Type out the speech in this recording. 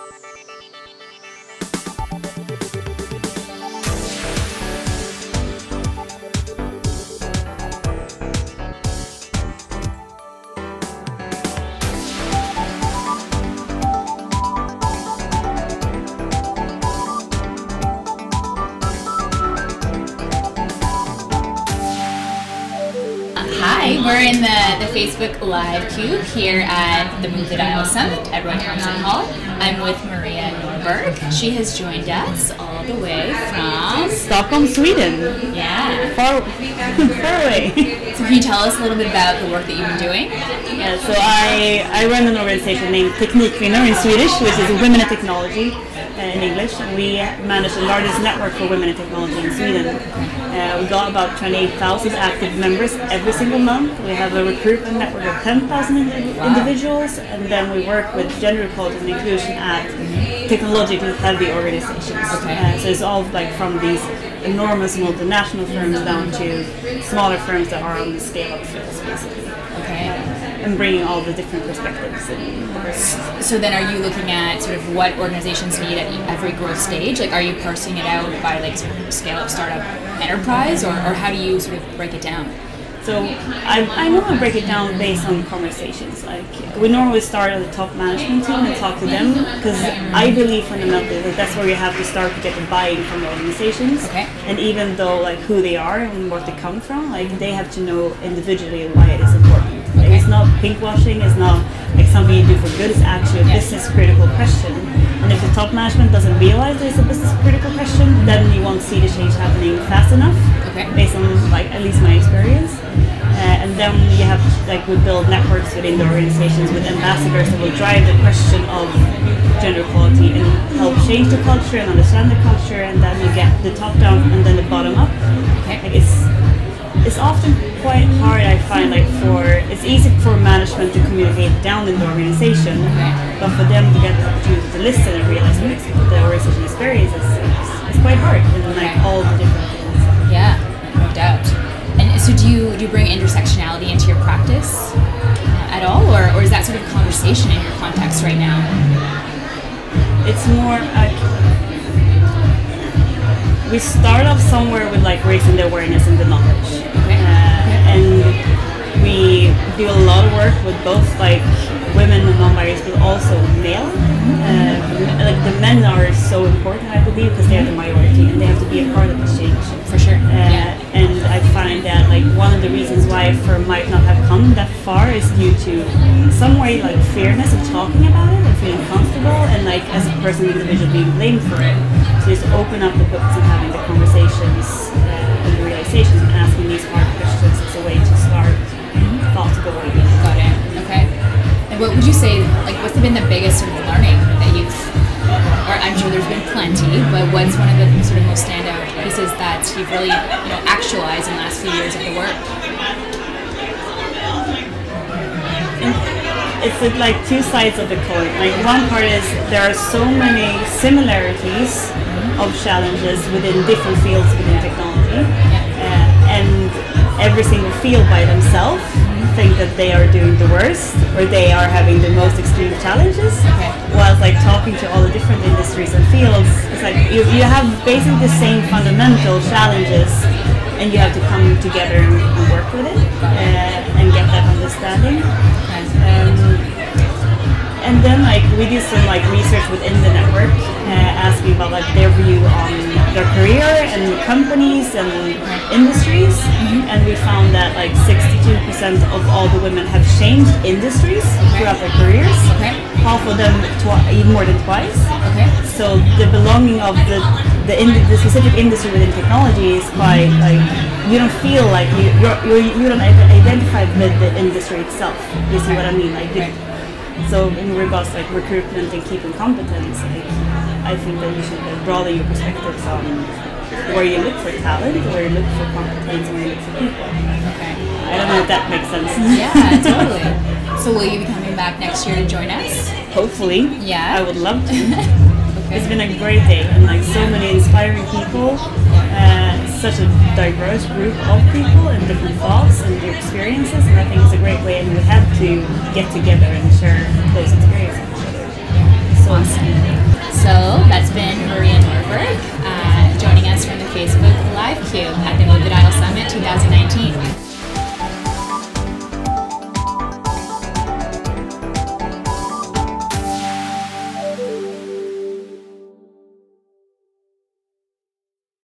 Hi, we're in the, the Facebook Live Cube here at the Move the Dial Summit at Roy Thomson Hall. I'm with Maria Norberg. She has joined us all the way from Stockholm, Sweden. yeah. Far, far away. So can you tell us a little bit about the work that you've been doing? Yeah, so I, I run an organization named Teknikkvinnor in Swedish, which is Women in Technology uh, in English. And we manage the largest network for women in technology in Sweden. Uh, we got about 28,000 active members every single month. We have a recruitment network of 10,000 indi- individuals, and then we work with gender equality and inclusion at technologically heavy organizations. Okay. Uh, so it's all like from these enormous multinational firms down to smaller firms that are on the scale-up phase, basically Okay. and bringing all the different perspectives in. So then are you looking at sort of what organizations need at every growth stage? Like are you parsing it out by like sort of scale up startup enterprise or, or how do you sort of break it down? So I, I normally break it down based on conversations. Like we normally start at the top management team and talk to them because I believe fundamentally that that's where you have to start to get the buy-in from the organizations. Okay. And even though like who they are and where they come from, like they have to know individually why it is important. Like. It's not pinkwashing. It's not like something you do for good. It's actually a business critical question. And if the top management doesn't realize there's a business critical question, then you won't see the change happening fast enough Okay. based on like at least my experience. Uh, and then you have like we build networks within the organizations with ambassadors that will drive the question of gender equality and help change the culture and understand the culture. And then you get the top down and then the bottom up. Okay. Like it's it's often quite hard. I find like for it's easy for management to communicate down in the organization, but for them to get to, to listen and realize what the organization experiences, it's, it's quite hard. And like all the different things. Yeah, no doubt. And so do you do you bring intersectionality into your practice uh, at all or, or is that sort of conversation in your context right now? it's more we start off somewhere with like raising the awareness and the knowledge Okay. uh, and we do a lot of work with both like women and non-binaries but also male uh, like the men are so important I believe because they are the minority and they have to be a part of the change For sure. uh, yeah. and I find that like one of the reasons why a firm might not have come that far is due to some way like fairness of talking about it and feeling comfortable like as a person individual being blamed for it. So just open up the books and having the conversations uh, and the realizations and asking these hard questions is a way to start thoughts going. Got it. Okay. And what would you say, like, what's been the biggest sort of learning that you've, or I'm sure there's been plenty, but what's one of the sort of most standout pieces that you've really, you know, actualized in the last few years of the work? It's like two sides of the coin. Like one part is there are so many similarities of challenges within different fields within technology, uh, and every single field by themselves think that they are doing the worst or they are having the most extreme challenges. Okay. Whilst like talking to all the different industries and fields, it's like you, you have basically the same fundamental challenges and you have to come together and, and work with it uh, and get that understanding. Um, and then like we did some like research within the network, uh, asking about like their view on their career and companies and industries, and we found that like 62% of all the women have changed industries throughout their careers. Okay. Half of them even more than twice. Okay. So the belonging of the the, in, the specific industry within technology is quite like you don't feel like you you're, you're, you don't identify with the industry itself. You see what I mean? Like so in regards to like recruitment and keeping competence, like I think that you should like, broaden your perspectives on where you look for talent, where you look for competence, and where you look for people. Okay. I don't know if that makes sense. Yeah, totally. So will you be coming back next year to join us? Hopefully. Yeah. I would love to. It's been a great day and like so many inspiring people, uh, such a diverse group of people and different thoughts and their experiences and I think it's a great way and we have to get together and share those experiences. So awesome. So that's been Maria Norberg uh, joining us from the Facebook Live Cube at the Mobile Summit 2019.